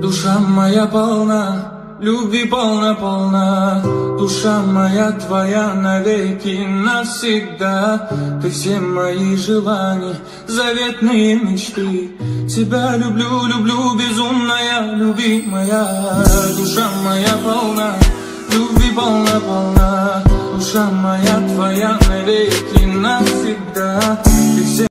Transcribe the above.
Душа моя полна, любви полна-полна Душа моя твоя навеки навсегда. Ты все мои желания, заветные мечты. Тебя люблю, люблю, безумная, любимая Душа моя полна, любви полна-полна Душа моя твоя навеки навсегда.